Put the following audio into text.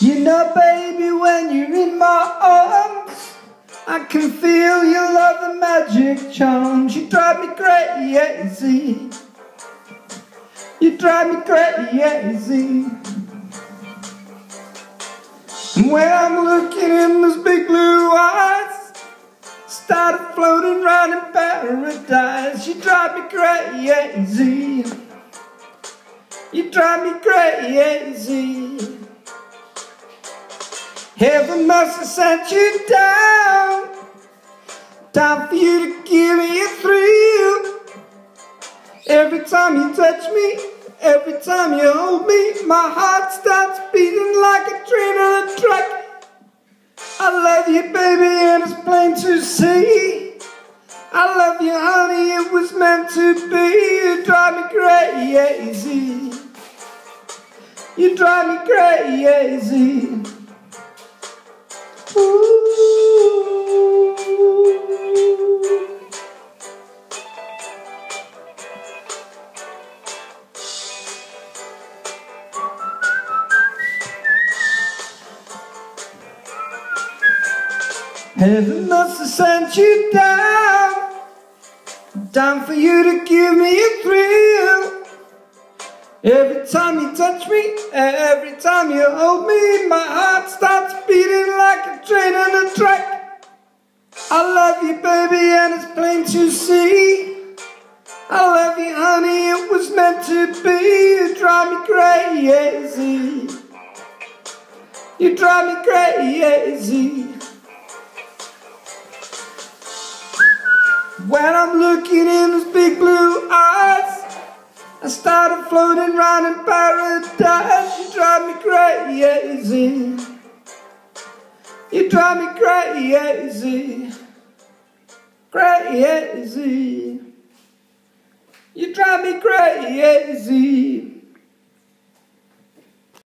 You know, baby, when you're in my arms, I can feel your love and magic charms. You drive me crazy. You drive me crazy. And when I'm looking in those big blue eyes, started floating around in paradise. You drive me crazy. You drive me crazy. Heaven must have sent you down. Time for you to give me a thrill. Every time you touch me, every time you hold me, my heart starts beating like a train on a track. I love you, baby, and it's plain to see. I love you, honey, it was meant to be. You drive me crazy. You drive me crazy. Heaven must have sent you down Time for you to give me a thrill Every time you touch me, every time you hold me My heart starts beating like a train on a track. I love you baby and it's plain to see. I love you honey, it was meant to be. You drive me crazy. You drive me crazy. When I'm looking in floating round in paradise. You drive me crazy. You drive me crazy. Crazy. You drive me crazy.